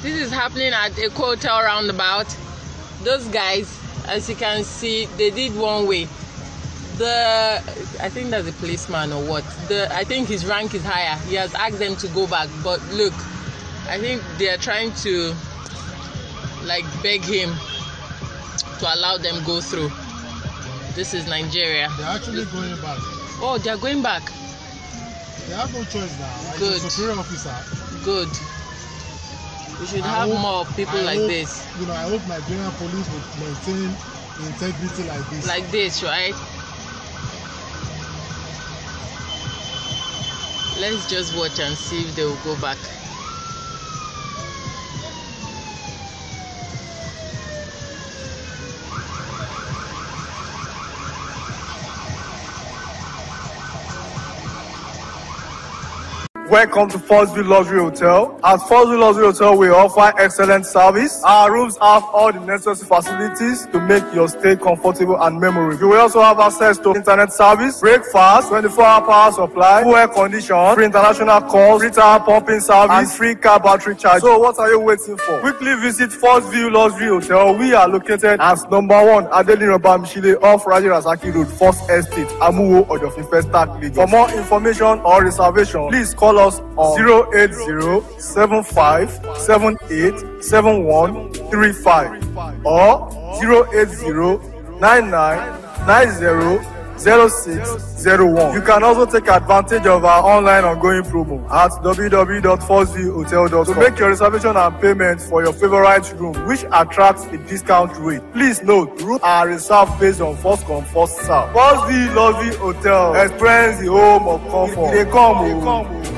This is happening at a hotel roundabout. Those guys, as you can see, they did one way. The I think that's a policeman or what. The I think his rank is higher. He has asked them to go back, but look, I think they are trying to like beg him to allow them go through. This is Nigeria. They're actually going back. Oh, they are going back. They have no choice now. Good. officer. Good. We should I have hope- more people I like hope, this. You know, I hope Nigerian police will maintain integrity like this. Like this, right? Let's just watch and see if they will go back. Welcome to Firstview Luxury Hotel. At Firstview Luxury Hotel, we offer excellent service. Our rooms have all the necessary facilities to make your stay comfortable and memorable. You will also have access to internet service, breakfast, 24-hour power supply, full air condition, free international calls, free tire pumping service, and free car battery charge. So what are you waiting for? Quickly visit Firstview Luxury Hotel. We are located at number one Adelino Bamshile off Raji Rasaki Road, First Estate, Amuwo, Odofin Festac, Lagos. For more information or reservation, please call us on 080-7578-7135 or 080-9990-0601. You can also take advantage of our online ongoing promo at www.firstviewhotel.com to make your reservation and payment for your favorite room, which attracts a discount rate. Please note, rooms are reserved based on first come, first serve. Firstview Luxury Hotel, experience the home of comfort. They come, oh.